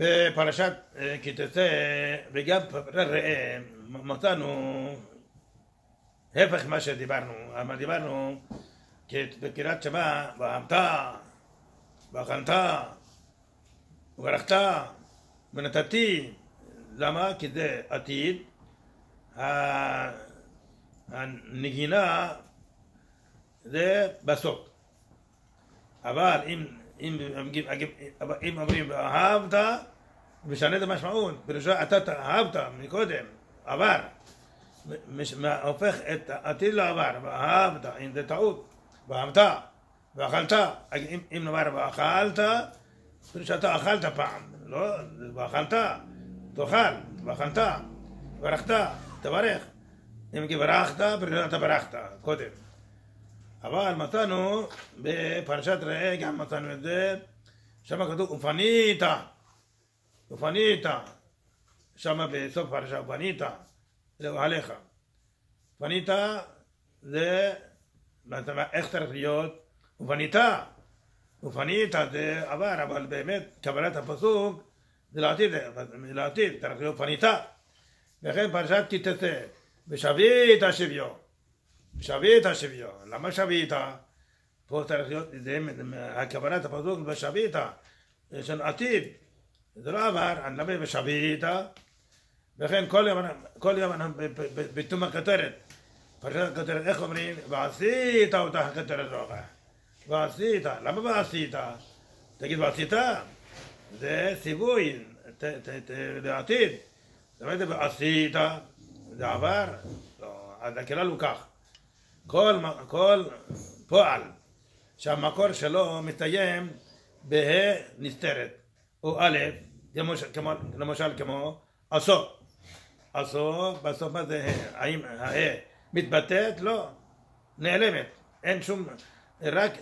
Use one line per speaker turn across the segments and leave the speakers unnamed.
בפרשת אה, כי תצא וגם ראה מצאנו הפך מה שדיברנו, אבל דיברנו בקריאת שמע ואהבת ואכלת וברכת ונתתי למה? כי זה עתיד הנגינה זה בסוף אבל אם, אם, אם אומרים אהבת משנה את המשמעות. פירושו אתה אהבת מקודם עבר הופך את העתיד לעבר ואהבת אם זה טעות ואהבת ואכלת אם, אם נאמר ואכלת פירושו אתה אכלת פעם לא? ואכלת תאכל ואכלת ברכת תברך אם כי ברכת פירושו אתה ברכת קודם אבל מצאנו בפרשת ראה גם מצאנו את זה שם כתוב ופנית ופנית. שם בסוף פרשה ופנית לאוהליך פנית זה איך צריך להיות ופנית ופנית זה עבר אבל באמת קבלת הפסוק זה לעתיד לעתיד צריך להיות פנית וכן פרשת תצא ושבית השוויון שביט השוויון. למה שביט? פה צריך להיות, זה הכוונת הפסוק בשביט, יש לנו עתיד. זה לא עבר, אני מדבר בשביט, וכן כל יום, כל יום אנחנו בתום הכותרת. פרשת הכותרת, איך אומרים? ועשית אותה הכותרת רוחה. ועשית, למה ועשית? תגיד ועשית? זה ציווי לעתיד. זאת אומרת, ועשית, זה עבר? לא, אז הכלל הוא כך. כל, כל פועל שהמקור שלו מסתיים בה' נסתרת, או א', כמו, למשל כמו עשו. עשו, בסוף מה זה ה'? האם ה' מתבטאת? לא, נעלמת. אין שום, רק,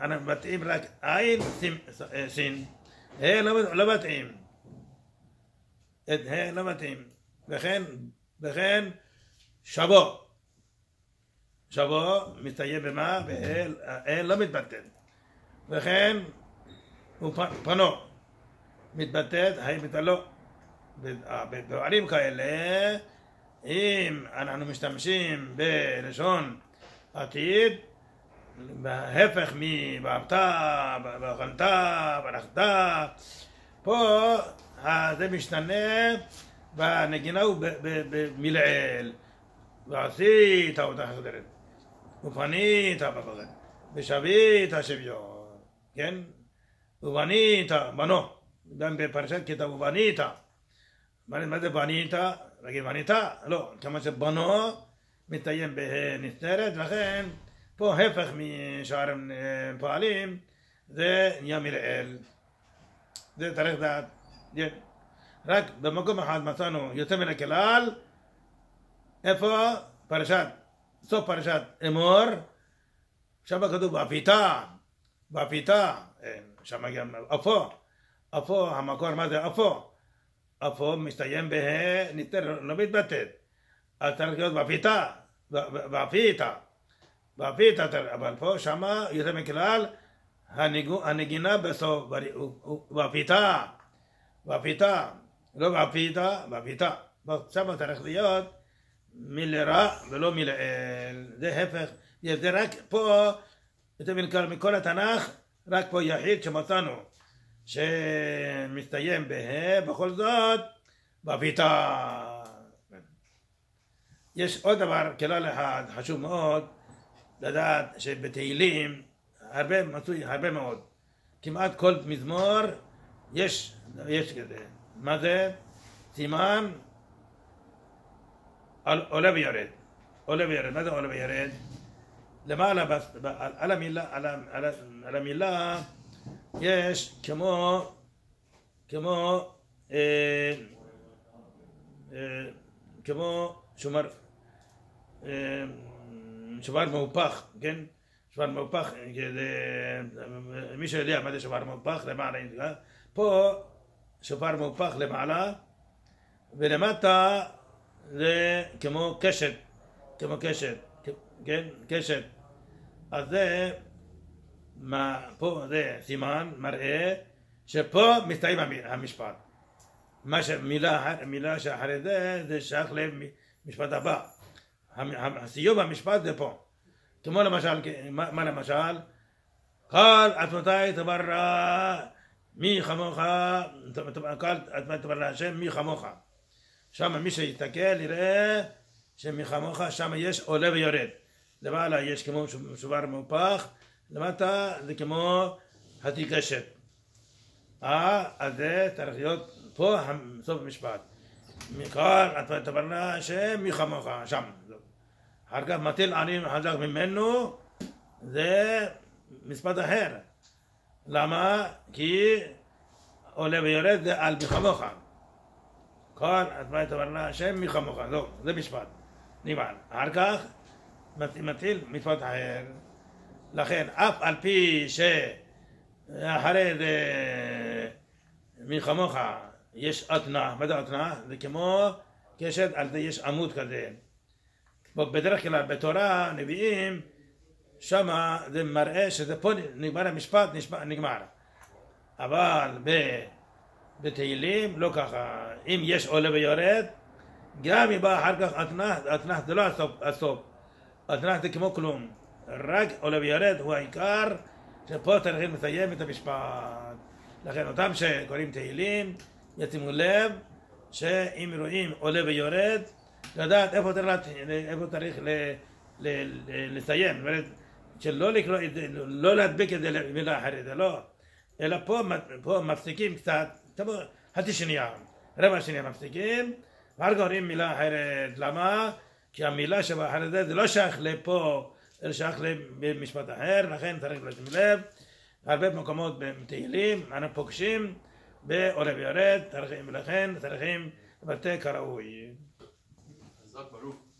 אנחנו מתאים רק עין, סין. ה' לא, לא מתאים. את ה' לא מתאים. וכן, וכן, שבו. שבו מסתיים במה? באל, האל לא מתבטל. וכן הוא פנו מתבטל, האם מתבטלו. בדברים כאלה, אם אנחנו משתמשים בלשון עתיד, בהפך מבעבת, באכלת, ברכת, פה זה משתנה והנגינה הוא מלעיל, ועשית אותה חסדרת. בברד, ושבית השוויון, כן? ובנית, בנו, גם בפרשת כתב ובנית. מה זה בנית? להגיד בנית? לא, כמה שבנו מתאיים בנסתרת, לכן פה הפך משאר פועלים, זה נהיה מלעיל. זה צריך לדעת. רק במקום אחד מצאנו יוצא מן הכלל, איפה? פרשת סוף פרשת אמור, שם כתוב אפיתה, באפיתה, שם גם אפו, אפו, המקור מה זה אפו? אפו מסתיים בה' ניתן, לא מתבטאת, אז צריך להיות באפיתה, באפיתה, באפיתה, אבל פה שמה יותר מכלל הנגינה בסוף, באפיתה, באפיתה, לא באפיתה, באפיתה, שם צריך להיות מלרע ולא מלעיל. זה הפך, זה רק פה, יותר מכל התנ"ך, רק פה יחיד שמצאנו, שמסתיים בה', בכל זאת, בביתה. יש עוד דבר, כלל אחד, חשוב מאוד, לדעת שבתהילים, הרבה מצוי, הרבה מאוד. כמעט כל מזמור יש, יש כזה. מה זה? סימן עולה ויורד. עולה ויורד. מה זה עולה ויורד? למעלה, על המילה, על, על, על המילה יש כמו, כמו, אה, אה, כמו שומר, אה, שומר מהופך, כן? שומר מהופך, מי שיודע מה זה שומר מהופך, למעלה, פה שופר מהופך למעלה, ולמטה זה כמו קשת, כמו קשת, כן? קשת. אז זה, מה, פה זה סימן, מראה, שפה מסתיים המשפט. מה שמילה מילה שאחרי זה, זה שייך למשפט הבא. הסיום המשפט זה פה. כמו למשל, מה למשל? כל עצמותיי תברא מי כמוך, כל עצמותיי תברא השם מי כמוך. שם מי שיסתכל יראה שמי כמוך שם יש עולה ויורד. למעלה יש כמו שובר מהופך, למטה זה כמו התיקשת. אה, אז זה צריך להיות פה סוף המשפט. השם מי כמוך, שם. אחר כך מטיל עני חזק ממנו, זה משפט אחר. למה? כי עולה ויורד זה על מי כמוך. כל עצמאי תברנה השם מי כמוך, זהו, זה משפט. נגמר. אחר כך מת- מתחיל משפט אחר. לכן, אף על פי שאחרי זה מי כמוך יש אתנה, מה זה אתנה? זה כמו קשת, על זה יש עמוד כזה. בדרך כלל בתורה, נביאים, שמה זה מראה שזה פה נגמר המשפט, נגמר. אבל ב- בתהילים לא ככה. אם יש עולה ויורד, גם אם בא אחר כך אתנח, אתנח זה לא הסוף, הסוף. אתנח זה כמו כלום. רק עולה ויורד הוא העיקר, שפה צריכים לסיים את המשפט. לכן אותם שקוראים תהילים, ישימו לב שאם רואים עולה ויורד, לדעת איפה צריך, איפה צריך ל, ל, ל, לסיים. זאת אומרת, שלא לקרוא את זה, לא להדביק את זה למילה אחרת, זה לא. אלא פה, פה מפסיקים קצת, תבוא, חצי שנייה, רבע שנייה מפסיקים, ואחר כך אומרים מילה אחרת. למה? כי המילה שבאחרי זה, זה לא שייך לפה, אלא שייך למשפט אחר, לכן צריך לשים לב. הרבה מקומות בתהילים, אנחנו פוגשים בעולה ויורד, ולכן צריכים לבטא כראוי.
חזק ברוך.